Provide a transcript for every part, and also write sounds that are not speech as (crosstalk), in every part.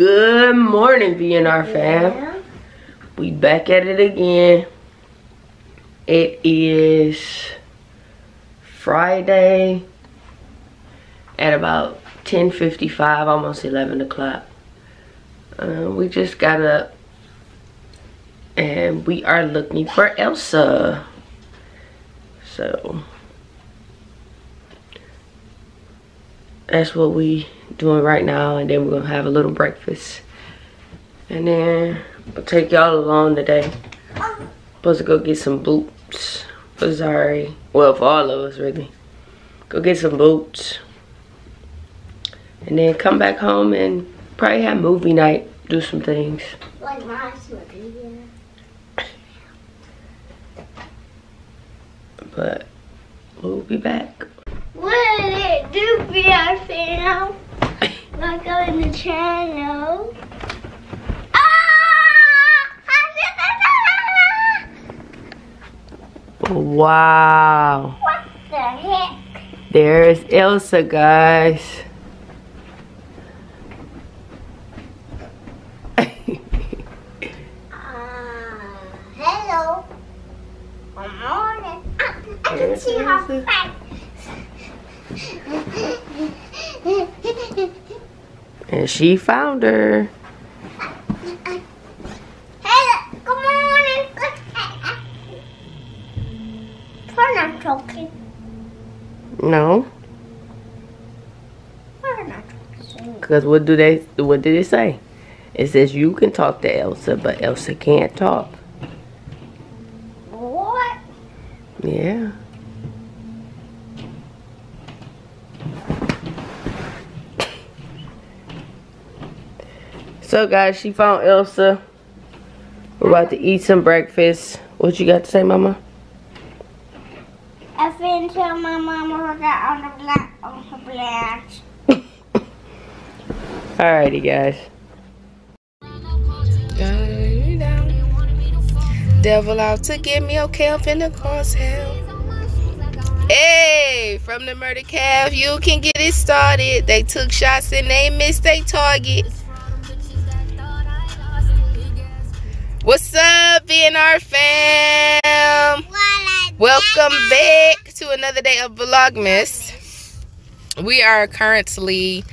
Good morning, VNR fam. We back at it again. It is Friday at about 10.55, almost 11 o'clock. Uh, we just got up and we are looking for Elsa. So that's what we doing right now and then we're gonna have a little breakfast. And then I'll take y'all along today. Supposed to go get some boots for Zari. Well for all of us really. Go get some boots. And then come back home and probably have movie night do some things. Like my movie, yeah. but we'll be back What it do for your fam? Like on the channel. Ah! wow What the heck? there's Elsa guys Uh, hello. Good morning. I, I can see her face. And she found her Hello. Good morning. We're not talking. no We're not talking. Because what do they what did it say? It says you can talk to Elsa, but Elsa can't talk. What? Yeah. So guys, she found Elsa. We're about to eat some breakfast. What you got to say, Mama? I finna tell my mama I got on the black on her blanche. (laughs) Alrighty, guys. Devil out to get me, okay? I'm finna cause hell. Hey, from the murder calf, you can get it started. They took shots and they missed their target. Up, VNR fam? Welcome back to another day of Vlogmas. We are currently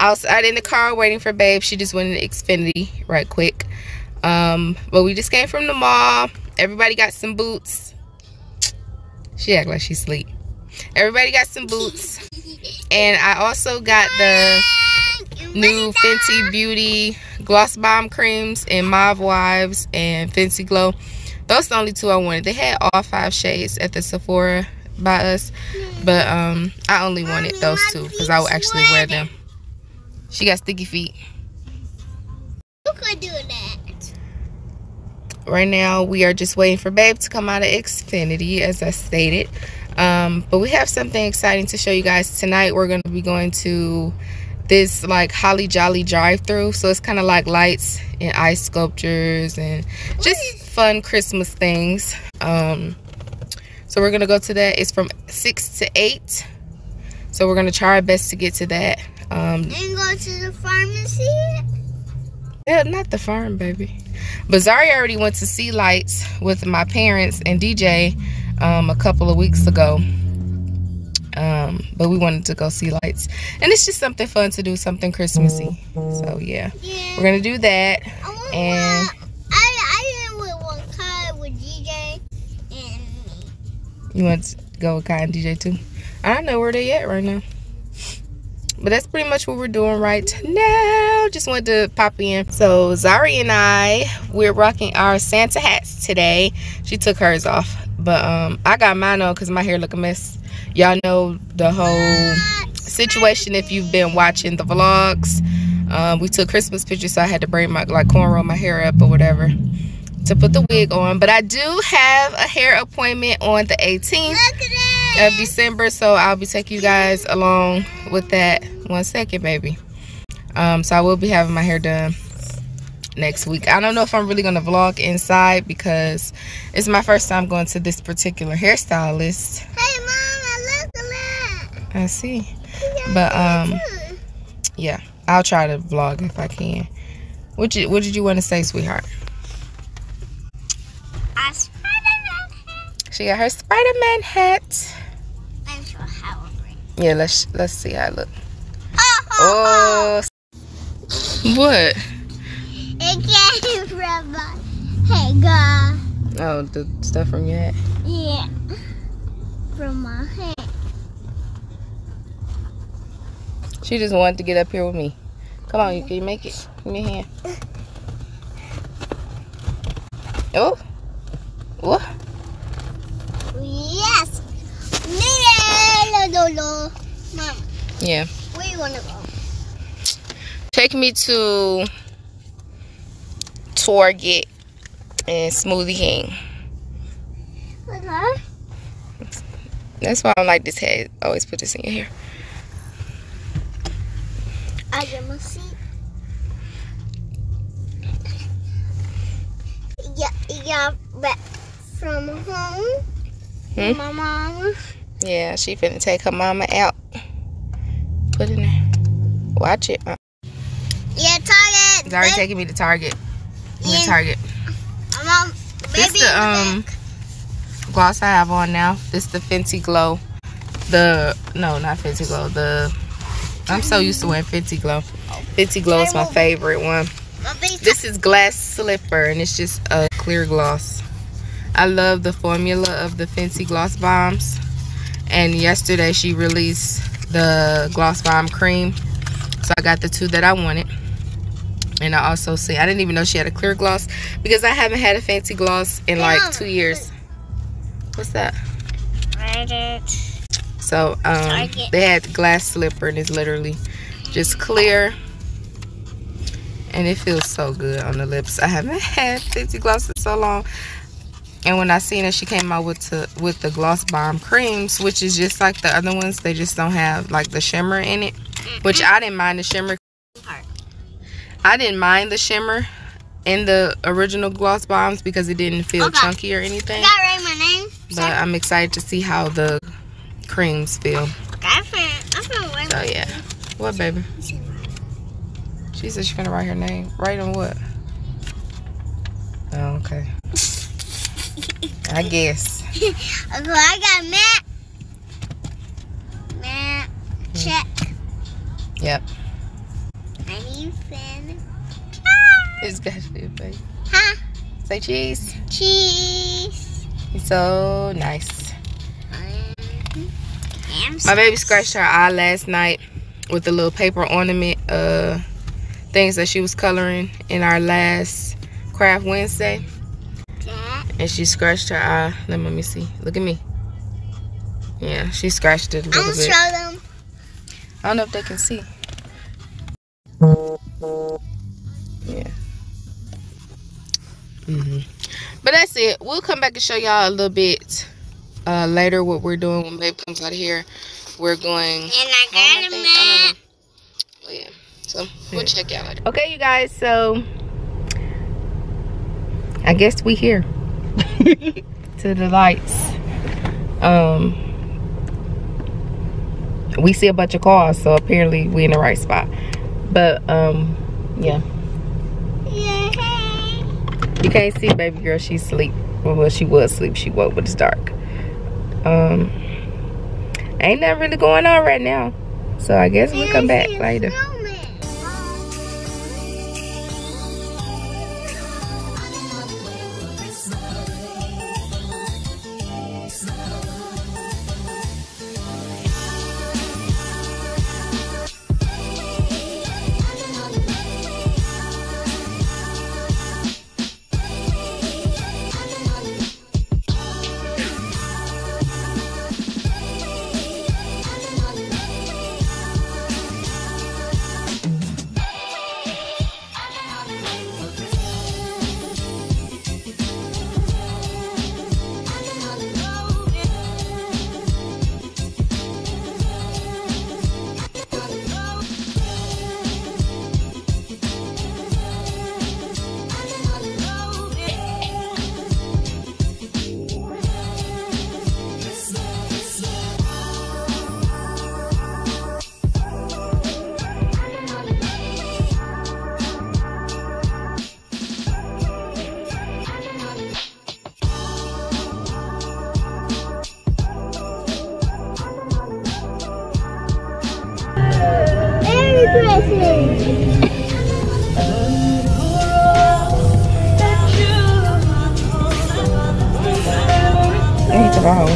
outside in the car waiting for Babe. She just went into Xfinity right quick. Um, but we just came from the mall. Everybody got some boots. She act like she sleep. Everybody got some boots. And I also got the new Fenty Beauty Gloss Bomb Creams and Mauve Wives and Fenty Glow. Those are the only two I wanted. They had all five shades at the Sephora by us. But um, I only wanted those two because I would actually wear them. She got sticky feet. You could do that. right now we are just waiting for babe to come out of xfinity as i stated um, but we have something exciting to show you guys tonight we're going to be going to this like holly jolly drive through so it's kind of like lights and ice sculptures and just fun christmas things um, so we're gonna go to that it's from six to eight so we're gonna try our best to get to that um, And go to the pharmacy. yeah, not the farm, baby. But Zari already went to see lights with my parents and DJ um, a couple of weeks ago. Um, but we wanted to go see lights. And it's just something fun to do, something Christmassy. So, yeah. Yeah. We're going to do that. I want And- one. I I went with one car with DJ and me. You want to go with Kai and DJ too? I don't know where they at right now. But that's pretty much what we're doing right now. Just wanted to pop in. So Zari and I, we're rocking our Santa hats today. She took hers off. But um, I got mine on because my hair look a mess. Y'all know the whole situation if you've been watching the vlogs. Um, we took Christmas pictures, so I had to bring my like cornrow my hair up or whatever to put the wig on. But I do have a hair appointment on the 18th Look at that. of December, so I'll be taking you guys along with that. One second, baby. Um, so I will be having my hair done next week. I don't know if I'm really gonna vlog inside because it's my first time going to this particular hairstylist. Hey, Mama, look at that. I see. But, um. Yeah. I'll try to vlog if I can. What you What did you want to say, sweetheart? A Spider-Man hat. She got her Spider-Man hat. I'm sure how Yeah, let's let's see how it look. Oh, Oh, what? it came from my head. Oh, the stuff from your hat. Yeah. From my head. She just wanted to get up here with me. Come on, you can you make it. Give me a hand. Oh, what? Yes. Yeah. where you wanna go? Take me to Target and Smoothie King. Okay. That's why I don't like this head. Always put this in your hair. I get my seat. Yeah, yeah, back from home. Hmm? My mom. Yeah, she finna take her mama out. Put it in there. Watch it. Uh, Yeah, Target. It's already taking me to Target. I'm Yeah. in Target. Mom, This baby. the um gloss I have on now. This the Fenty Glow. The no, not Fenty Glow. The I'm so used to wearing Fenty Glow. Fenty Glow is my favorite one. This is Glass Slipper, and it's just a clear gloss. I love the formula of the Fenty Gloss Bombs. And yesterday she released the Gloss Bomb Cream. So I got the two that I wanted. And I also see, I didn't even know she had a clear gloss because I haven't had a Fenty gloss in like two years. What's that? Reddit. So um, they had glass slipper and it's literally just clear. And it feels so good on the lips. I haven't (laughs) had Fenty gloss in so long. And when I seen her, she came out with the, with the Gloss Bomb creams, which is just like the other ones. They just don't have like the shimmer in it, which I didn't mind the shimmer. I didn't mind the shimmer in the original Gloss Bombs because it didn't feel Okay. chunky or I anything. got right my name. But I'm excited to see how the creams feel. I found, I found right So yeah. What baby? She said she's gonna write her name. Write on what? Oh, okay. I guess. (laughs) Okay, I got Matt. Matt, hmm. check. Yep. I need fin. It's got to be a baby. Huh? Say cheese. Cheese. He's so nice. My baby scratched her eye last night with the little paper ornament uh things that she was coloring in our last craft Wednesday. And she scratched her eye. Let me see. Look at me. Yeah, she scratched it a I'm little gonna bit. show them. I don't know if they can see. Yeah. hmm But that's it. We'll come back and show y'all a little bit uh, later what we're doing when babe comes out of here. We're going. And I home, got I a think. I don't Matt. know. Oh, yeah. So we'll check y'all later. Okay, you guys. So I guess we here (laughs) to the lights. Um we see a bunch of cars, so apparently we in the right spot. But um, yeah, Yay. you can't see baby girl. She's asleep. Well, she was asleep. She woke, but it's dark. Um, ain't nothing really going on right now. So I guess we'll come back later. He's wrong.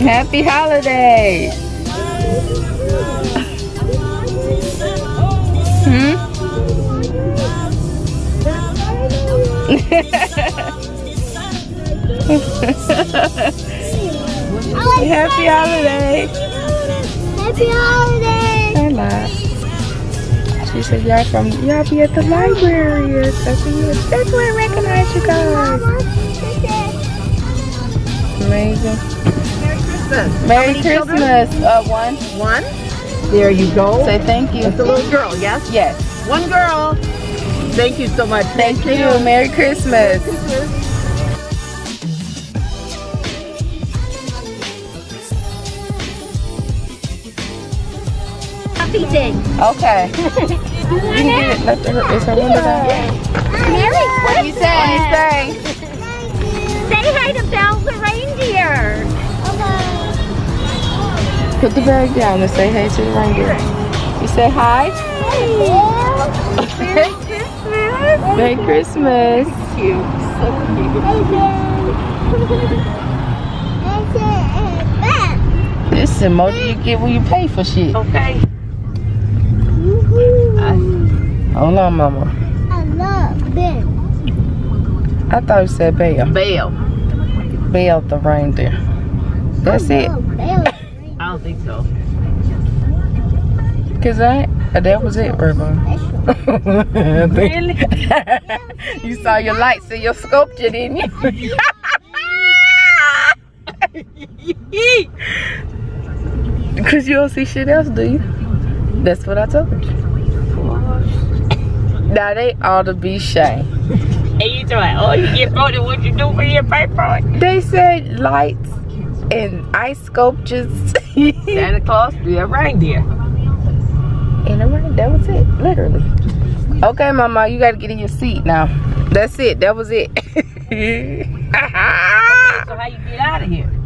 Happy holidays. Hmm? (laughs) Happy holidays. Happy holidays. Hello. She said y'all from y'all be at the library. I said, yes. That's where I recognize you guys. Amazing. Merry Christmas. Merry? Christmas. Uh, one. One. There you go. Say thank you. That's a little girl, yes? Yes. One girl. Thank you so much. Thank you. Merry Christmas. Happy day. Okay. You can get it. Is (laughs) her window down? Mary, What do you say? What do you say? Say hi to Belle the reindeer. Put the bag down and say hey to the reindeer. You say hi? Merry (laughs) Christmas. Cute. So cute. This is more do you get when you pay for shit. Okay. Hold on, mama. I love Ben. I thought you said Belle. Belle. Belle the reindeer. That's it. I don't think so. Cause I uh, that was it, Urban. (laughs) Really? (laughs) you saw your lights and your sculpture, didn't you? (laughs) Cause you don't see shit else, do you? That's what I told you. Now they ought to be shamed. And you doing, oh, you get voted what you do for your birthday. They said lights and ice sculptures. (laughs) Santa Claus be a reindeer. And right, that was it, literally. Okay, mama, you gotta get in your seat now. That's it, that was it. (laughs)